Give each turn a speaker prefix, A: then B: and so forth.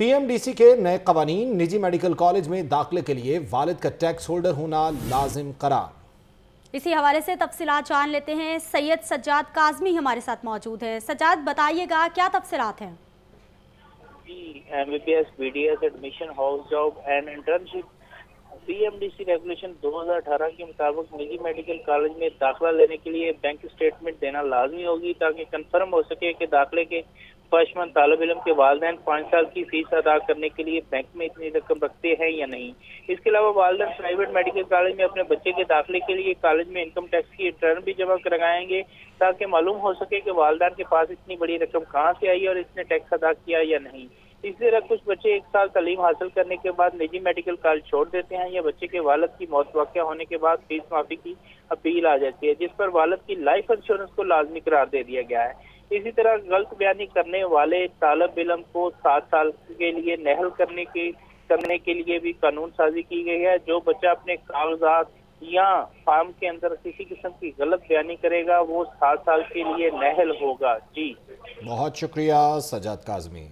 A: پی M D سی کے نئے قوانین نجی میڈیکل کالج میں داخلے کے لیے والد کا ٹیکس ہولڈر ہونا لازم قرار۔
B: اسی حوالے سے تفصیلات جان لیتے ہیں۔ سید سجاد کاظمی ہمارے ساتھ موجود ہیں۔ سجاد بتائیے گا کیا تفصیلات ہیں؟
C: جی M B B S B D S admission house job and internship P M D C regulation دو ہزار اٹھارہ کے مطابق نجی میڈیکل کالج میں داخلہ لینے کے لیے بینک اسٹیٹمنٹ دینا لازمی ہوگی تاکہ کنفرم ہو سکے کہ داخلے کے خواہشمند طالب علم کے والدین پانچ سال کی فیس ادا کرنے کے لیے بینک میں اتنی رقم رکھتے ہیں یا نہیں؟ اس کے علاوہ والدین پرائیویٹ میڈیکل کالج میں اپنے بچے کے داخلے کے لیے کالج میں انکم ٹیکس کی ریٹرن بھی جمع کروائیں گے تاکہ معلوم ہو سکے کہ والدین کے پاس اتنی بڑی رقم کہاں سے آئی اور اس نے ٹیکس ادا کیا یا نہیں۔ اسی طرح کچھ بچے ایک سال تعلیم حاصل کرنے کے بعد نجی میڈیکل کالج چھوڑ دیتے ہیں یا بچے کے والد کی موت واقع ہونے کے بعد فیس معافی کی اپیل آ جاتی ہے، جس پر والد کی لائف انشورنس کو لازمی قرار دے دیا گیا ہے۔ اسی طرح غلط بیانی کرنے والے طالب علم کو سات سال کے لیے نہل کرنے کے کرنے کے لیے بھی قانون سازی کی گئی ہے۔ جو بچہ اپنے کاغذات یا فارم کے اندر کسی قسم کی غلط بیانی کرے گا، وہ سات سال کے لیے نہل ہوگا۔ جی۔
A: بہت شکریہ سجاد کاظمی۔